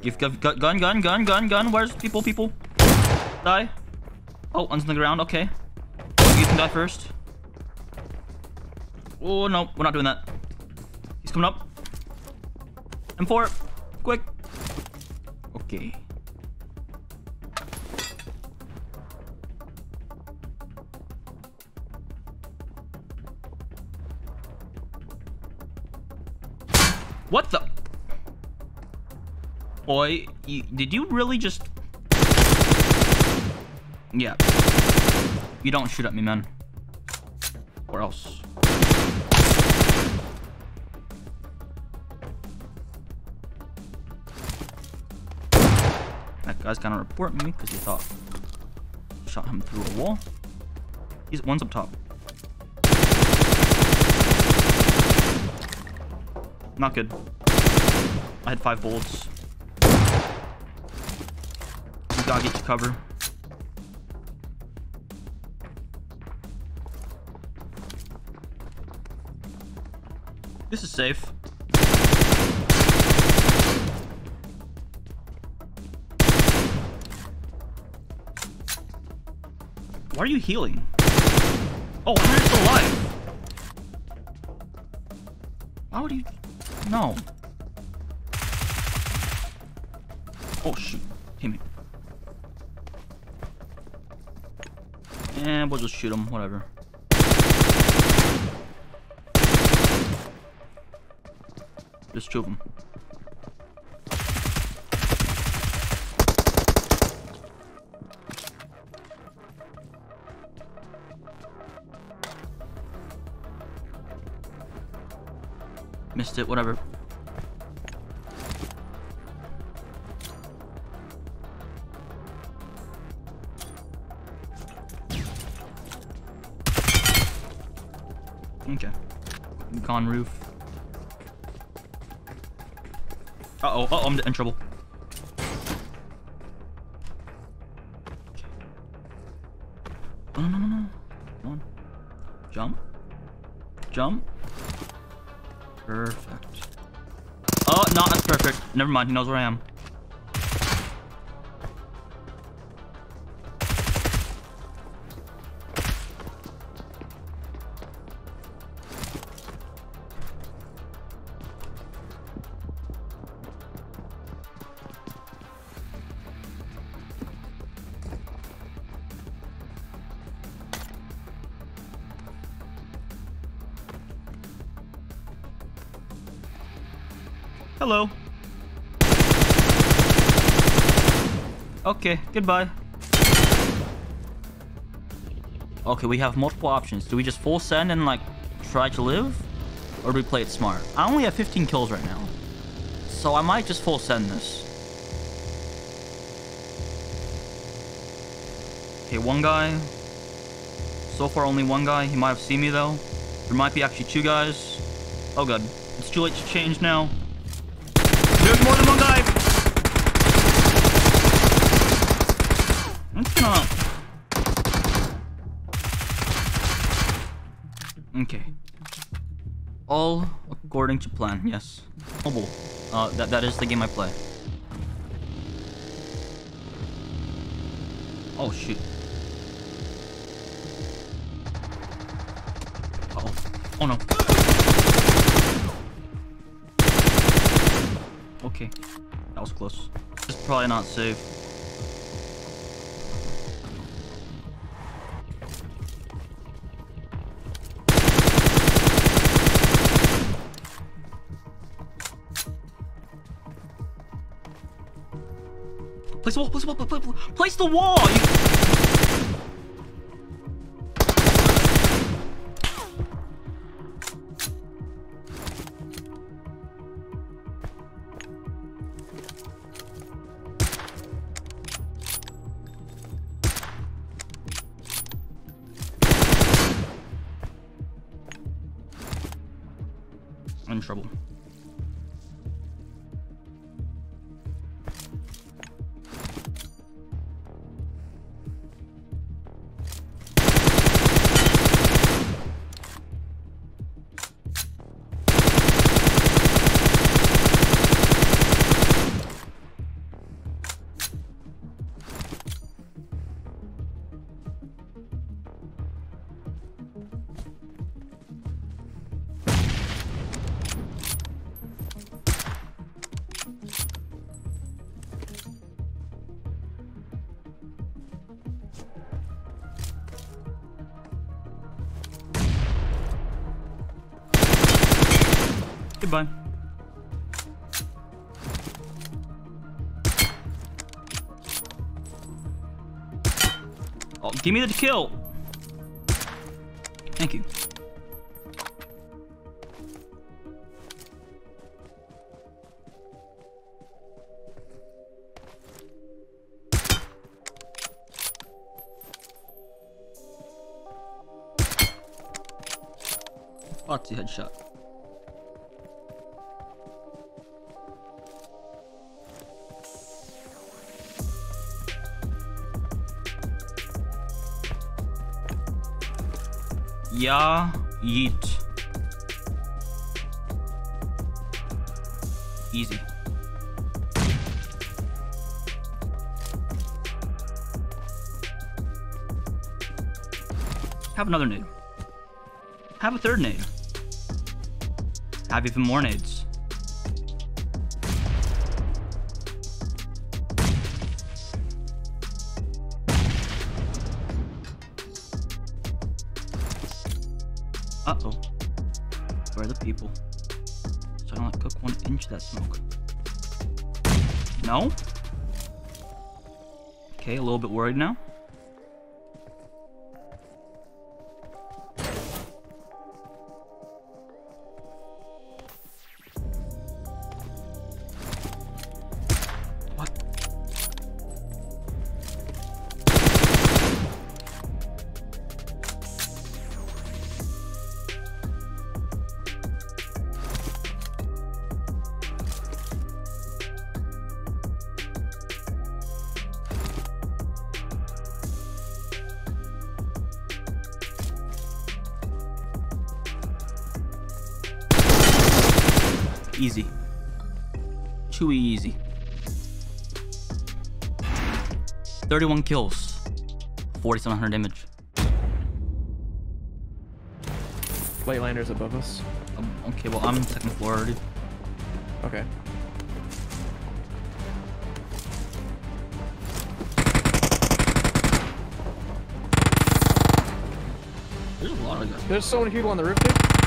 Give, give, gu- gun, gun, gun, gun, gun. Where's people, people? Die. Oh, one's on the ground. Okay. You can die first. Oh, no. We're not doing that. He's coming up. M4. Quick. Okay. What the? Boy, you, did you really just... Yeah. You don't shoot at me, man. Or else. That guy's gonna report me because he thought shot him through a wall. He's one's up top. Not good. I had five bullets. Gotta get to cover. This is safe. Why are you healing? Oh, I'm still alive. Why would you? No. Oh shoot. Hit me. And we'll just shoot him, whatever. Just of them. Missed it, whatever. Gone roof. Uh oh, uh oh, I'm in trouble. Oh, no, no, no, no. Come on. Jump. Jump. Perfect. Oh, no, that's perfect. Never mind, he knows where I am. Hello. Okay, goodbye. Okay, we have multiple options. Do we just full send and like try to live? Or do we play it smart? I only have 15 kills right now. So I might just full send this. Okay, one guy. So far only one guy. He might have seen me though. There might be actually two guys. Oh god. It's too late to change now. One guy! It's not. Okay. All according to plan, yes. Mobile. Uh, that, that is the game I play. Oh, shoot. Uh oh. Oh, no. Okay. That was close. It's probably not safe. Place the wall, place the wall, place, place, place the wall! You... trouble. Goodbye. Oh, give me the kill. Thank you. Foxy headshot. Yeah, yeet. Easy. Have another nade. Have a third nade. Have even more nades. Uh-oh. Where are the people? So I don't like cook one inch that smoke. No? Okay, a little bit worried now. Easy. Too easy. 31 kills. 4700 damage. Light liners above us. Um, okay, well, I'm second floor already. Okay. There's a lot of guys. There's so many people on the roof, dude.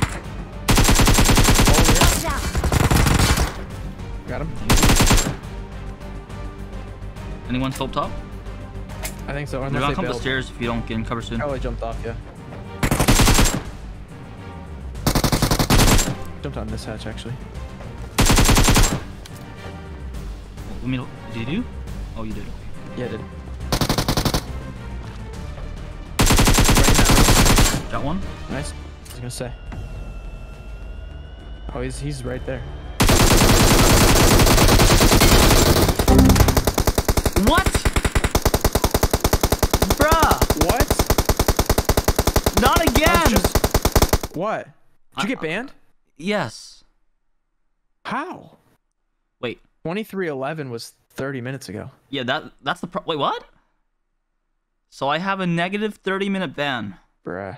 Got him. Anyone still up top? I think so. They're gonna come bailed. upstairs if you don't get in cover soon. Probably jumped off, yeah. Jumped on this hatch, actually. Let me. Did you? Oh, you did. Yeah, it did. Got one. Nice. I was gonna say. Oh, he's he's right there. What? Bruh! What? Not again! just- What? Did you get banned? Yes. How? Wait. 2311 was 30 minutes ago. Yeah, that that's the pro- wait. What? So I have a negative 30 minute ban. Bruh.